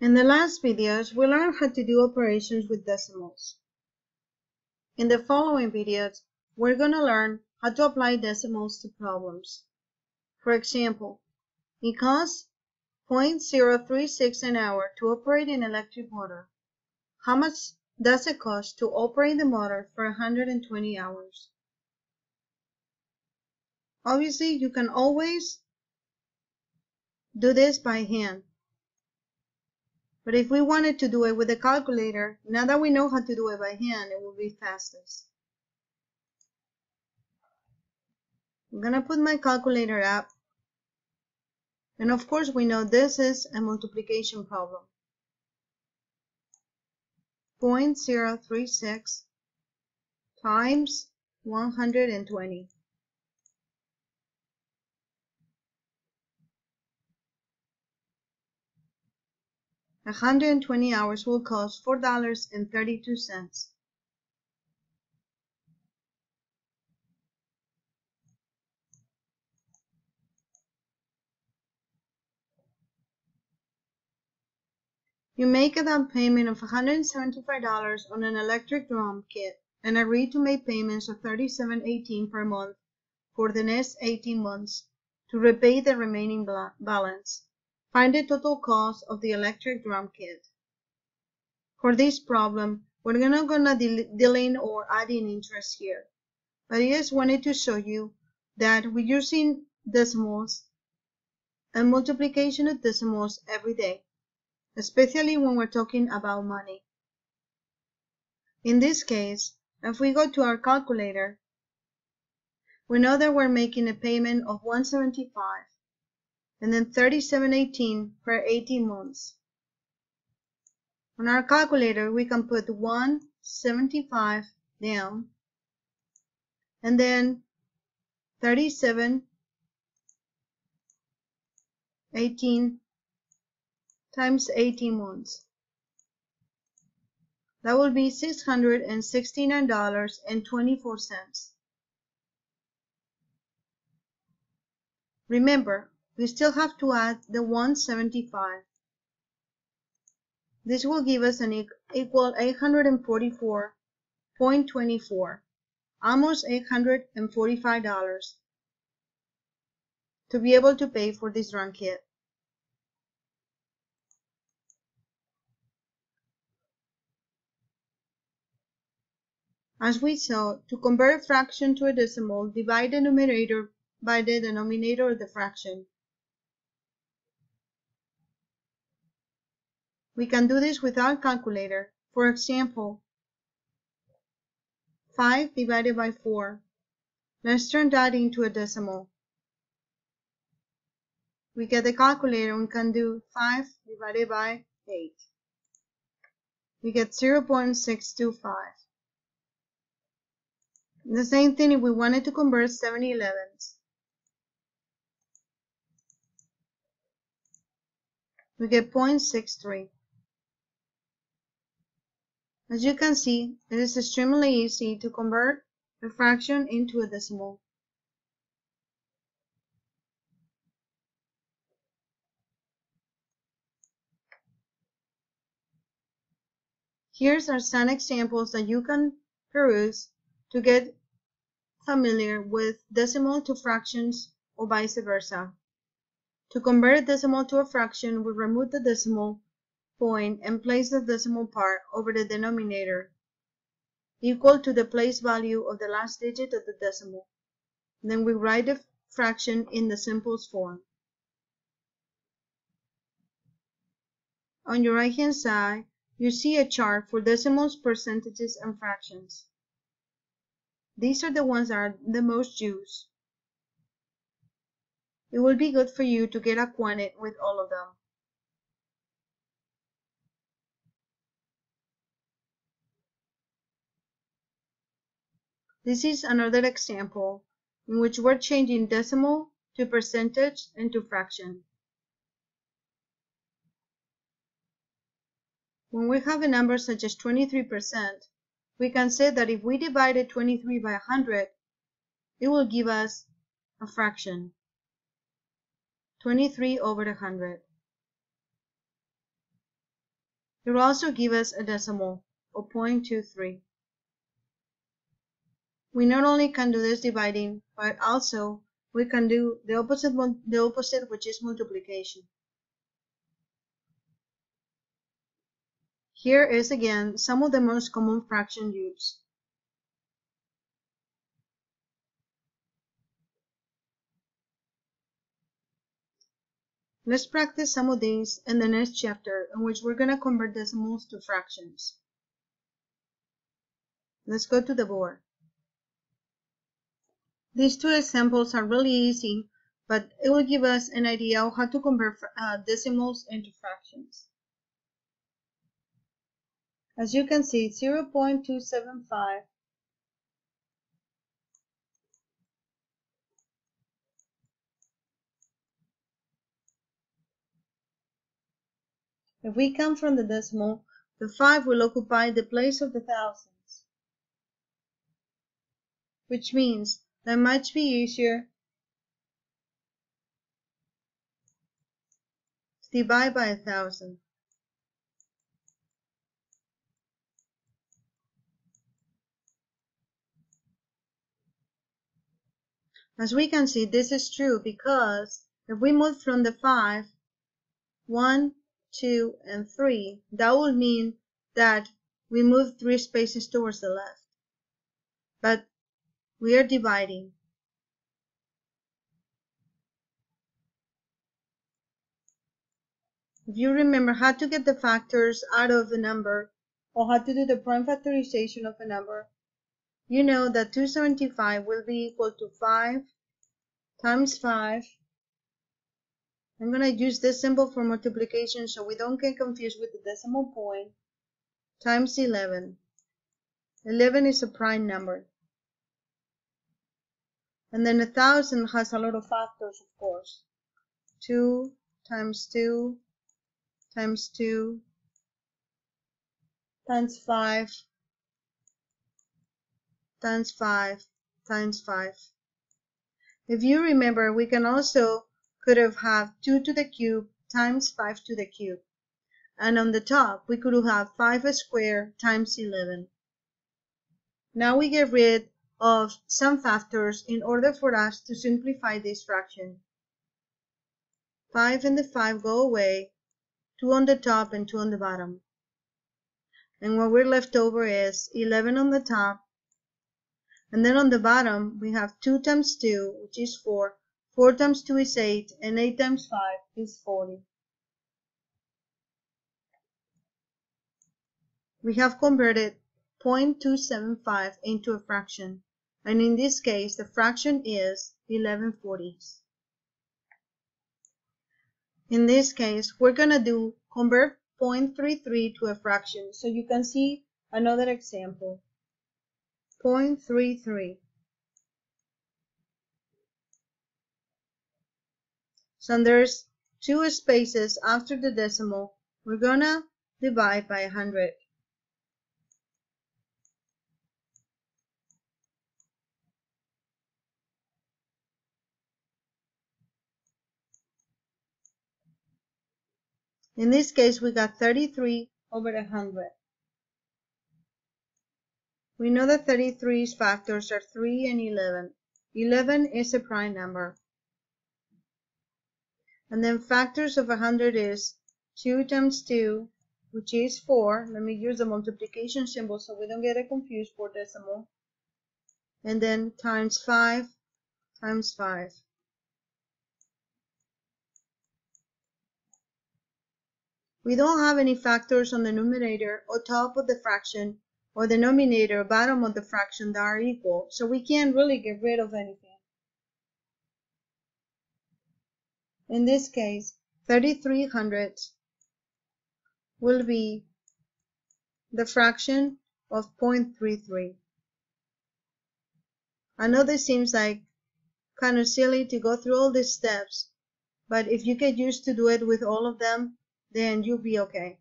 In the last videos, we learned how to do operations with decimals. In the following videos, we're going to learn how to apply decimals to problems. For example, it costs 0.036 an hour to operate an electric motor. How much does it cost to operate the motor for 120 hours? Obviously, you can always do this by hand. But if we wanted to do it with a calculator, now that we know how to do it by hand, it will be fastest. I'm going to put my calculator up. And of course, we know this is a multiplication problem. 0.036 times 120. 120 hours will cost $4.32. You make a down payment of $175 on an electric drum kit and agree to make payments of $37.18 per month for the next 18 months to repay the remaining balance. Find the total cost of the electric drum kit. For this problem, we're not going to deal in or add in interest here. But I just wanted to show you that we're using decimals and multiplication of decimals every day, especially when we're talking about money. In this case, if we go to our calculator, we know that we're making a payment of 175 and then 3718 per 18 months. On our calculator, we can put 175 down and then 37 18 times 18 months. That will be $669.24. Remember, we still have to add the 175. This will give us an equal 844.24, almost $845 to be able to pay for this drum kit. As we saw, to convert a fraction to a decimal, divide the numerator by the denominator of the fraction. We can do this without calculator. For example, 5 divided by 4. Let's turn that into a decimal. We get the calculator and can do 5 divided by 8. We get 0 0.625. The same thing if we wanted to convert 70 elevens. We get 0.63. As you can see, it is extremely easy to convert a fraction into a decimal. Here's are some examples that you can peruse to get familiar with decimal to fractions or vice versa. To convert a decimal to a fraction, we remove the decimal point and place the decimal part over the denominator equal to the place value of the last digit of the decimal. Then we write the fraction in the simplest form. On your right hand side, you see a chart for decimals, percentages, and fractions. These are the ones that are the most used. It will be good for you to get acquainted with all of them. This is another example in which we're changing decimal to percentage and to fraction. When we have a number such as 23%, we can say that if we divided 23 by 100, it will give us a fraction, 23 over 100. It will also give us a decimal of 0.23. We not only can do this dividing, but also we can do the opposite, the opposite which is multiplication. Here is again some of the most common fraction used. Let's practice some of these in the next chapter in which we're going to convert decimals to fractions. Let's go to the board. These two examples are really easy, but it will give us an idea of how to convert uh, decimals into fractions. As you can see, 0.275 If we come from the decimal, the 5 will occupy the place of the thousands, which means that much be easier divide by a thousand. As we can see, this is true because if we move from the 5, 1, 2, and 3, that would mean that we move three spaces towards the left. But we are dividing. If you remember how to get the factors out of a number or how to do the prime factorization of a number, you know that 275 will be equal to 5 times 5 I'm going to use this symbol for multiplication so we don't get confused with the decimal point times 11. 11 is a prime number. And then a thousand has a lot of factors, of course. 2 times 2 times 2 times 5 times 5 times 5. If you remember, we can also could have had 2 to the cube times 5 to the cube. And on the top, we could have 5 squared times 11. Now we get rid of some factors in order for us to simplify this fraction. 5 and the 5 go away, 2 on the top and 2 on the bottom. And what we're left over is 11 on the top, and then on the bottom we have 2 times 2, which is 4, 4 times 2 is 8, and 8 times 5 is 40. We have converted 0.275 into a fraction, and in this case the fraction is 11 forties. In this case, we're going to do convert 0.33 to a fraction, so you can see another example. 0.33. So there's two spaces after the decimal. We're gonna divide by 100. In this case, we got 33 over 100. We know that 33's factors are 3 and 11. 11 is a prime number. And then factors of 100 is 2 times 2, which is 4. Let me use the multiplication symbol so we don't get it confused for decimal. And then times 5 times 5. We don't have any factors on the numerator or top of the fraction or the denominator or bottom of the fraction that are equal, so we can't really get rid of anything. In this case, 33 hundredths will be the fraction of 0.33. I know this seems like kind of silly to go through all these steps, but if you get used to do it with all of them, then you'll be okay.